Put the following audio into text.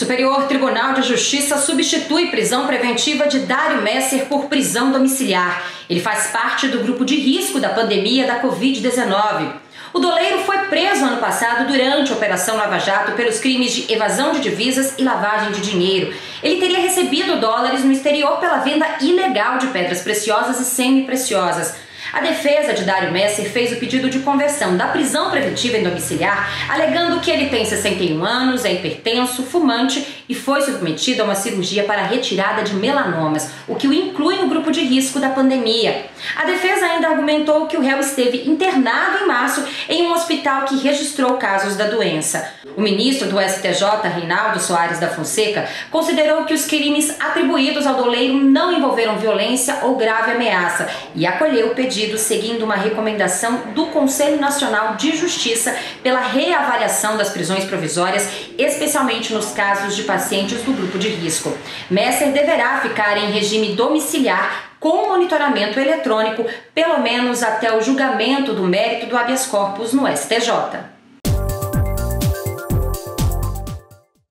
Superior Tribunal de Justiça substitui prisão preventiva de Dário Messer por prisão domiciliar. Ele faz parte do grupo de risco da pandemia da Covid-19. O doleiro foi preso ano passado durante a Operação Lava Jato pelos crimes de evasão de divisas e lavagem de dinheiro. Ele teria recebido dólares no exterior pela venda ilegal de pedras preciosas e semi-preciosas. A defesa de Dário Messer fez o pedido de conversão da prisão preventiva em domiciliar, alegando que ele tem 61 anos, é hipertenso, fumante e foi submetido a uma cirurgia para retirada de melanomas, o que o inclui no grupo de risco da pandemia. A defesa ainda argumentou que o réu esteve internado em março em um hospital que registrou casos da doença. O ministro do STJ, Reinaldo Soares da Fonseca, considerou que os crimes atribuídos ao doleiro não envolveram violência ou grave ameaça e acolheu o pedido seguindo uma recomendação do Conselho Nacional de Justiça pela reavaliação das prisões provisórias, especialmente nos casos de pacientes do grupo de risco. Messer deverá ficar em regime domiciliar com monitoramento eletrônico, pelo menos até o julgamento do mérito do habeas corpus no STJ.